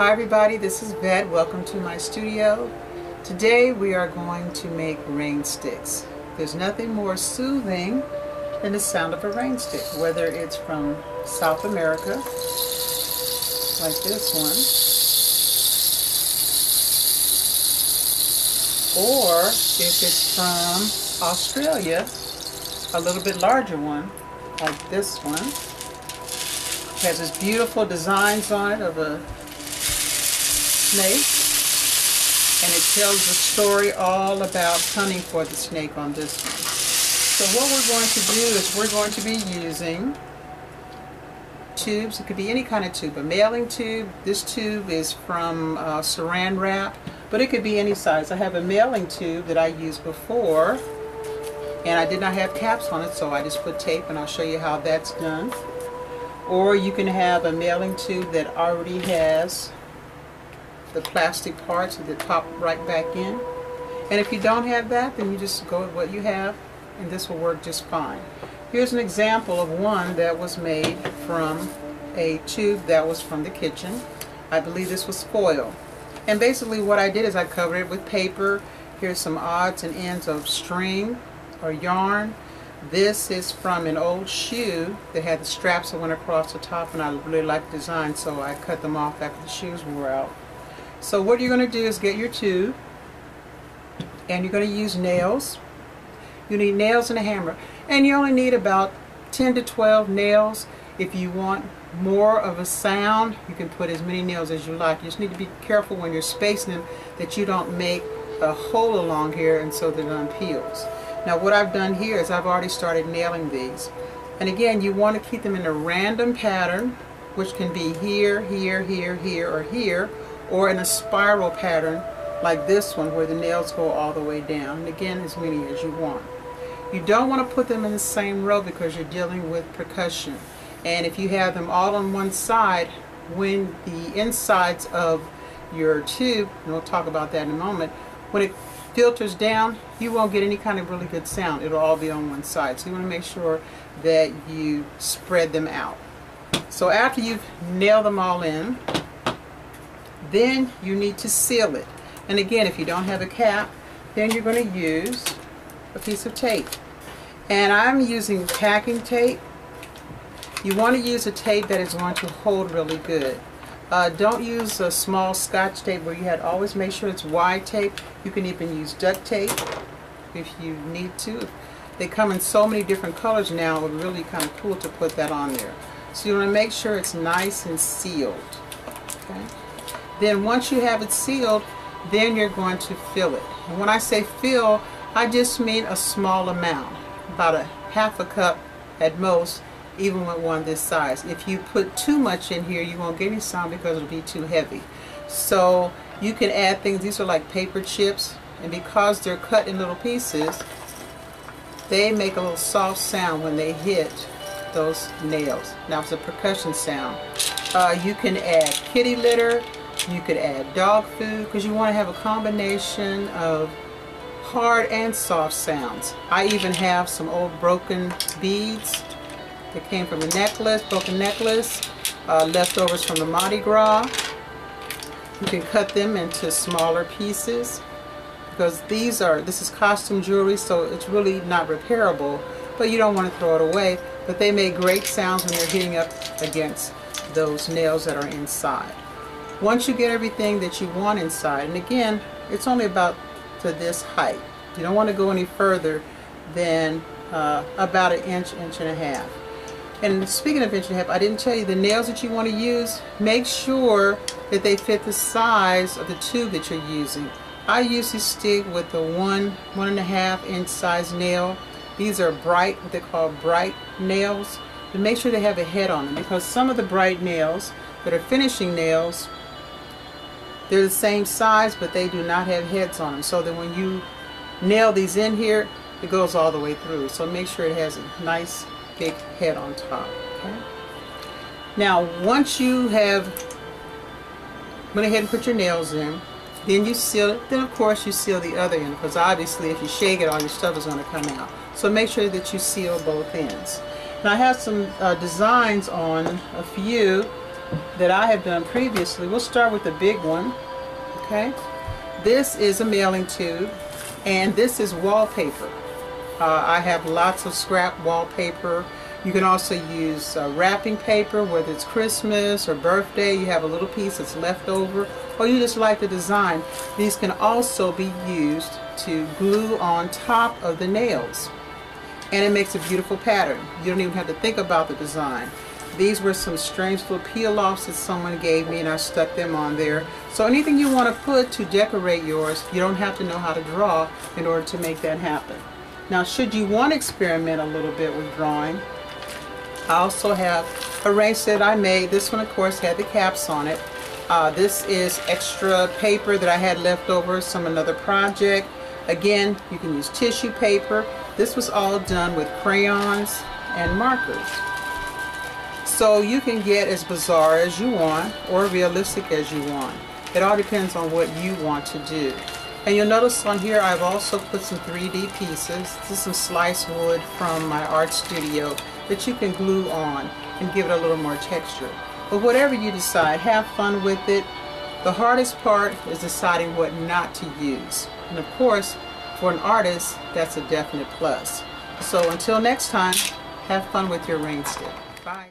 Hi everybody, this is Vet. Welcome to my studio. Today we are going to make rain sticks. There's nothing more soothing than the sound of a rain stick, whether it's from South America, like this one, or if it's from Australia, a little bit larger one, like this one. It has this beautiful designs on it of a snake and it tells the story all about hunting for the snake on this one. So what we're going to do is we're going to be using tubes. It could be any kind of tube. A mailing tube. This tube is from uh, saran wrap, but it could be any size. I have a mailing tube that I used before and I did not have caps on it so I just put tape and I'll show you how that's done. Or you can have a mailing tube that already has the plastic parts that pop right back in. And if you don't have that, then you just go with what you have, and this will work just fine. Here's an example of one that was made from a tube that was from the kitchen. I believe this was foil. And basically what I did is I covered it with paper. Here's some odds and ends of string or yarn. This is from an old shoe that had the straps that went across the top and I really liked the design so I cut them off after the shoes wore out. So what you're going to do is get your tube and you're going to use nails. You need nails and a hammer and you only need about 10 to 12 nails. If you want more of a sound you can put as many nails as you like. You just need to be careful when you're spacing them that you don't make a hole along here and so that it unpeels. Now what I've done here is I've already started nailing these. And again, you want to keep them in a random pattern, which can be here, here, here, here, or here, or in a spiral pattern like this one where the nails go all the way down. And again, as many as you want. You don't want to put them in the same row because you're dealing with percussion. And if you have them all on one side, when the insides of your tube, and we'll talk about that in a moment, when it filters down, you won't get any kind of really good sound. It'll all be on one side. So you want to make sure that you spread them out. So after you've nailed them all in, then you need to seal it. And again, if you don't have a cap, then you're going to use a piece of tape. And I'm using packing tape. You want to use a tape that is going to hold really good. Uh, don't use a small scotch tape where you had always make sure it's wide tape. You can even use duct tape if you need to. They come in so many different colors now, it would really kind of cool to put that on there. So you want to make sure it's nice and sealed. Okay? Then once you have it sealed, then you're going to fill it. And when I say fill, I just mean a small amount, about a half a cup at most, even with one this size. If you put too much in here, you won't get any sound because it'll be too heavy. So you can add things, these are like paper chips, and because they're cut in little pieces, they make a little soft sound when they hit those nails. Now it's a percussion sound. Uh, you can add kitty litter, you could add dog food because you want to have a combination of hard and soft sounds. I even have some old broken beads that came from a necklace, broken necklace, uh, leftovers from the Mardi Gras. You can cut them into smaller pieces because these are, this is costume jewelry so it's really not repairable but you don't want to throw it away but they make great sounds when you're hitting up against those nails that are inside. Once you get everything that you want inside, and again, it's only about to this height. You don't want to go any further than uh, about an inch, inch and a half. And speaking of inch and a half, I didn't tell you the nails that you want to use, make sure that they fit the size of the tube that you're using. I usually stick with the one, one and a half inch size nail. These are bright, what they call bright nails. But make sure they have a head on them because some of the bright nails that are finishing nails they're the same size, but they do not have heads on them. So that when you nail these in here, it goes all the way through. So make sure it has a nice big head on top. Okay. Now, once you have went ahead and put your nails in, then you seal it. Then, of course, you seal the other end because obviously if you shake it, all your stuff is going to come out. So make sure that you seal both ends. Now, I have some uh, designs on a few that I have done previously. We'll start with the big one. Okay. This is a mailing tube and this is wallpaper. Uh, I have lots of scrap wallpaper. You can also use uh, wrapping paper, whether it's Christmas or birthday, you have a little piece that's left over, or you just like the design. These can also be used to glue on top of the nails. And it makes a beautiful pattern. You don't even have to think about the design. These were some strange little peel-offs that someone gave me and I stuck them on there. So anything you want to put to decorate yours, you don't have to know how to draw in order to make that happen. Now should you want to experiment a little bit with drawing, I also have a ring that I made. This one of course had the caps on it. Uh, this is extra paper that I had left over from another project. Again, you can use tissue paper. This was all done with crayons and markers. So you can get as bizarre as you want or realistic as you want. It all depends on what you want to do. And you'll notice on here I've also put some 3D pieces. This is some sliced wood from my art studio that you can glue on and give it a little more texture. But whatever you decide, have fun with it. The hardest part is deciding what not to use. And of course, for an artist, that's a definite plus. So until next time, have fun with your rain stick. Bye.